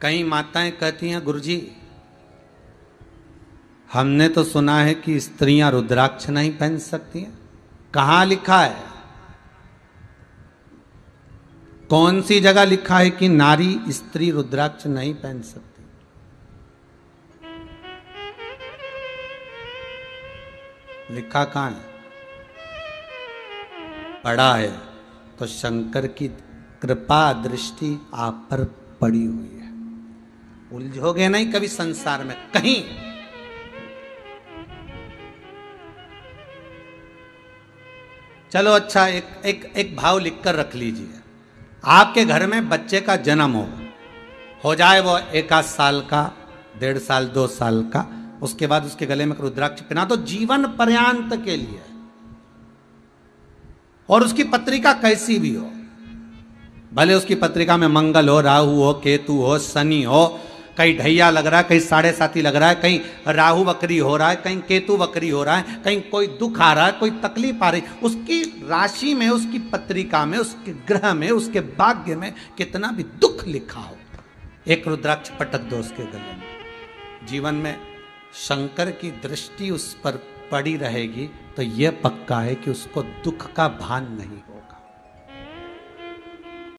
कई माताएँ कहती हैं, गुरुजी, हमने तो सुना है कि स्त्रियाँ रुद्राक्ष नहीं पहन सकती हैं। कहाँ लिखा है? कौन सी जगह लिखा है कि नारी स्त्री रुद्राक्ष नहीं पहन सकती? लिखा कहाँ है? पढ़ा है। तो शंकर की कृपा दृष्टि आप पर पड़ी हुई है। उलझोगे नहीं कभी संसार में, कहीं। चलो अच्छा एक एक एक भाव लिखकर रख लीजिए। आपके घर में बच्चे का जन्म हो हो जाए वो एक आध साल का, डेढ़ साल, दो साल का, उसके बाद उसके गले में रुद्राक्ष पहना तो जीवन पर्यांत के लिए। और उसकी पत्रिका कैसी भी हो, भले उसकी पत्रिका में मंगल हो, राहु हो, केतु हो, शनि हो कहीं ढैया लग रहा है, कहीं साढ़े साथी लग रहा है, कहीं राहु बकरी हो रहा है, कहीं केतु बकरी हो रहा है, कहीं कोई दुख आ रहा है, कोई तकलीफ़ आ रही उसकी राशि में, उसकी पत्रिका में, उसके ग्रह में, उसके भाग्य में कितना भी दुख लिखा हो, एक रुद्राक्ष पटक दो उसके गले में। जीवन में शंकर की दृष्टि उस पर पड़ी रहेगी तो यह पक्का है कि उसको दुख का भान नहीं हो।